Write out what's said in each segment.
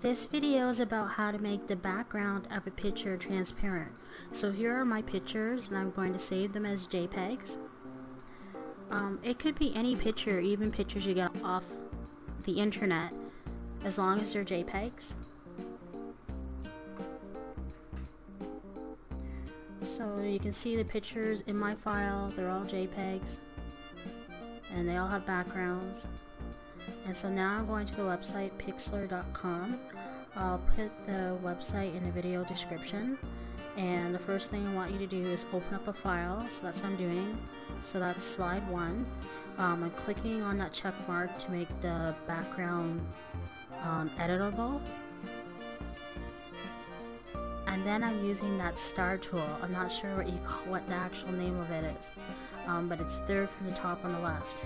This video is about how to make the background of a picture transparent. So here are my pictures and I'm going to save them as JPEGs. Um, it could be any picture, even pictures you get off the internet, as long as they're JPEGs. So you can see the pictures in my file, they're all JPEGs and they all have backgrounds. And so now I'm going to the website pixlr.com. I'll put the website in the video description. And the first thing I want you to do is open up a file. So that's what I'm doing. So that's slide one. Um, I'm clicking on that check mark to make the background um, editable. And then I'm using that star tool. I'm not sure what you what the actual name of it is, um, but it's third from the top on the left.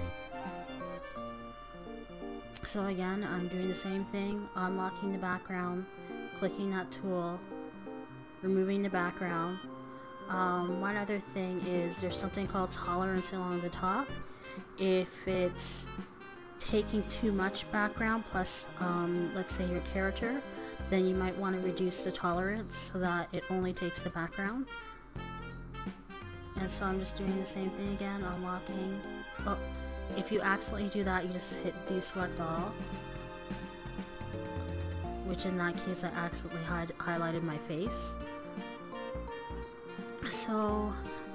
So again, I'm doing the same thing, unlocking the background, clicking that tool, removing the background. Um, one other thing is there's something called tolerance along the top. If it's taking too much background plus, um, let's say your character, then you might want to reduce the tolerance so that it only takes the background. And so I'm just doing the same thing again, unlocking. Oh, if you accidentally do that, you just hit deselect all. Which in that case, I accidentally highlighted my face. So,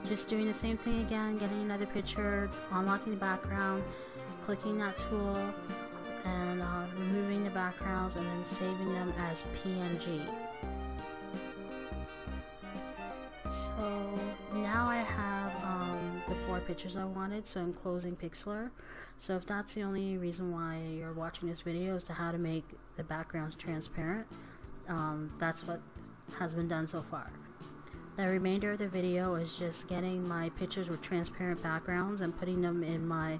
just doing the same thing again, getting another picture, unlocking the background, clicking that tool, and uh, removing the backgrounds and then saving them as PNG. So the four pictures I wanted, so I'm closing Pixlr. So if that's the only reason why you're watching this video is to how to make the backgrounds transparent, um, that's what has been done so far. The remainder of the video is just getting my pictures with transparent backgrounds and putting them in my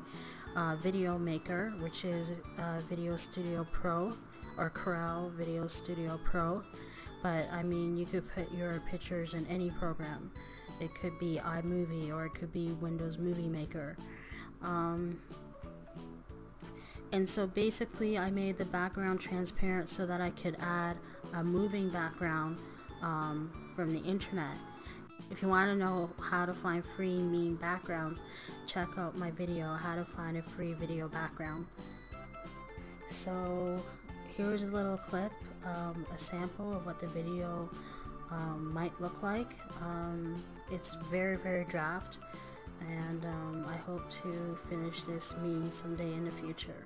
uh, video maker, which is uh, Video Studio Pro or Corel Video Studio Pro but I mean you could put your pictures in any program. It could be iMovie or it could be Windows Movie Maker. Um, and so basically I made the background transparent so that I could add a moving background um, from the internet. If you want to know how to find free meme backgrounds check out my video how to find a free video background. So here's a little clip, um, a sample of what the video um, might look like. Um, it's very, very draft, and um, I hope to finish this meme someday in the future.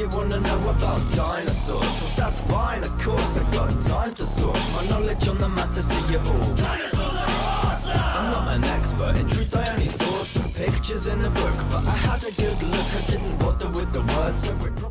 You wanna know about dinosaurs? Well that's fine, of course, I've got time to source my knowledge on the matter to you all. Dinosaurs are awesome! I'm not an expert, in truth I only saw some pictures in the book, but I had a good look, I didn't bother with the words, so it probably